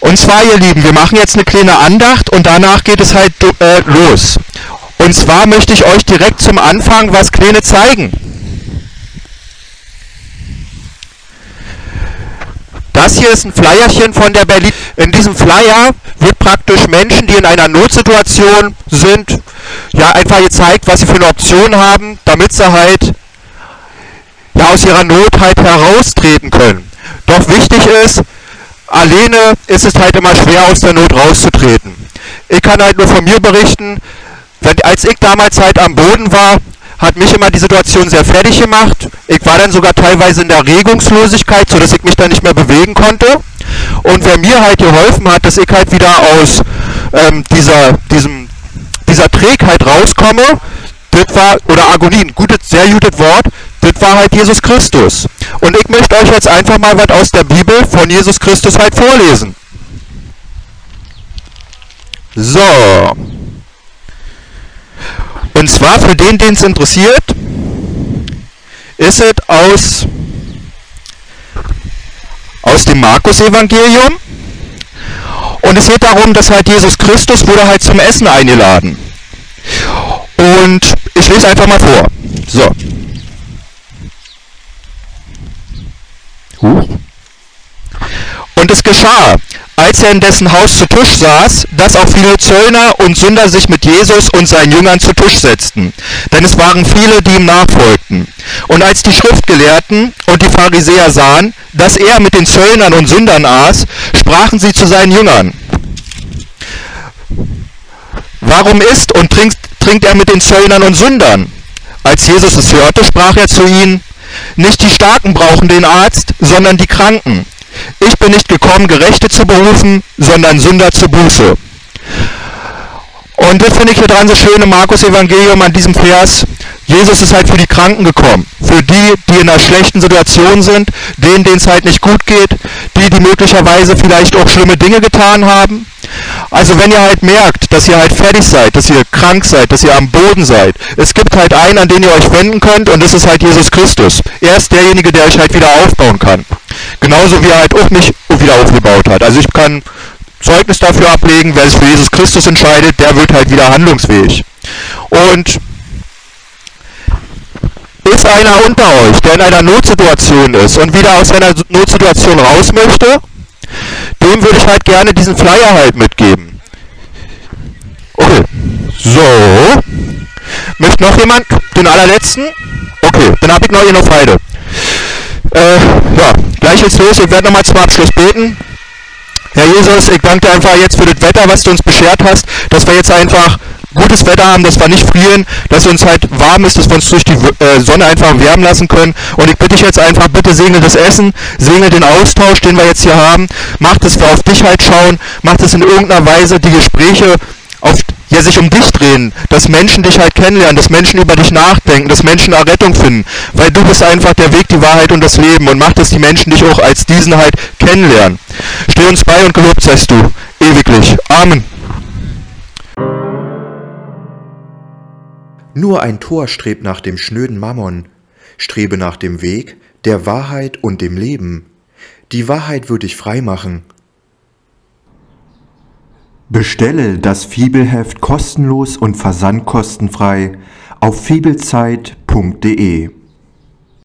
Und zwar, ihr Lieben, wir machen jetzt eine kleine Andacht und danach geht es halt äh, los. Und zwar möchte ich euch direkt zum Anfang was Kleine zeigen. Das hier ist ein Flyerchen von der Berlin. In diesem Flyer wird praktisch Menschen, die in einer Notsituation sind, ja einfach gezeigt, was sie für eine Option haben, damit sie halt ja aus ihrer Not halt heraustreten können. Doch wichtig ist, alleine ist es halt immer schwer aus der Not rauszutreten. Ich kann halt nur von mir berichten, wenn, als ich damals halt am Boden war, hat mich immer die Situation sehr fertig gemacht. Ich war dann sogar teilweise in der Regungslosigkeit, sodass ich mich dann nicht mehr bewegen konnte. Und wer mir halt geholfen hat, dass ich halt wieder aus ähm, dieser, diesem, dieser Trägheit rauskomme, das war, oder Agonie, gutes, sehr gutes Wort, das war halt Jesus Christus. Und ich möchte euch jetzt einfach mal was aus der Bibel von Jesus Christus halt vorlesen. So. Und zwar für den, den es interessiert, ist es aus, aus dem Markus-Evangelium. Und es geht darum, dass halt Jesus Christus wurde halt zum Essen eingeladen. Und ich lese einfach mal vor. So. Und es geschah, als er in dessen Haus zu Tisch saß, dass auch viele Zöllner und Sünder sich mit Jesus und seinen Jüngern zu Tisch setzten, denn es waren viele, die ihm nachfolgten. Und als die Schriftgelehrten und die Pharisäer sahen, dass er mit den Zöllnern und Sündern aß, sprachen sie zu seinen Jüngern, Warum isst und trinkt, trinkt er mit den Zöllnern und Sündern? Als Jesus es hörte, sprach er zu ihnen, nicht die Starken brauchen den Arzt, sondern die Kranken. Ich bin nicht gekommen, Gerechte zu berufen, sondern Sünder zur Buße. Und das finde ich hier dran so schön im Markus-Evangelium an diesem Vers. Jesus ist halt für die Kranken gekommen. Für die, die in einer schlechten Situation sind, denen, denen es halt nicht gut geht, die, die möglicherweise vielleicht auch schlimme Dinge getan haben. Also wenn ihr halt merkt, dass ihr halt fertig seid, dass ihr krank seid, dass ihr am Boden seid, es gibt halt einen, an den ihr euch wenden könnt und das ist halt Jesus Christus. Er ist derjenige, der euch halt wieder aufbauen kann. Genauso wie er halt auch mich wieder aufgebaut hat. Also ich kann Zeugnis dafür ablegen, wer sich für Jesus Christus entscheidet, der wird halt wieder handlungsfähig. Und ist einer unter euch, der in einer Notsituation ist und wieder aus seiner Notsituation raus möchte, dem würde ich halt gerne diesen Flyer halt mitgeben. Okay, so. Möchte noch jemand den allerletzten? Okay, dann habe ich noch hier noch Heide. Äh, ja, gleich jetzt los. Ich werde nochmal zum Abschluss beten. Herr Jesus, ich danke dir einfach jetzt für das Wetter, was du uns beschert hast, dass wir jetzt einfach gutes Wetter haben, dass wir nicht frieren, dass uns halt warm ist, dass wir uns durch die äh, Sonne einfach wärmen lassen können. Und ich bitte dich jetzt einfach, bitte segne das Essen, segne den Austausch, den wir jetzt hier haben. Mach, dass wir auf dich halt schauen, mach, dass in irgendeiner Weise die Gespräche drehen, dass Menschen dich halt kennenlernen, dass Menschen über dich nachdenken, dass Menschen Errettung finden, weil du bist einfach der Weg, die Wahrheit und das Leben und mach, dass die Menschen dich auch als diesen halt kennenlernen. Steh uns bei und gelobt seist du, ewiglich. Amen. Nur ein Tor strebt nach dem schnöden Mammon, strebe nach dem Weg, der Wahrheit und dem Leben. Die Wahrheit wird dich frei machen. Bestelle das Fibelheft kostenlos und versandkostenfrei auf fibelzeit.de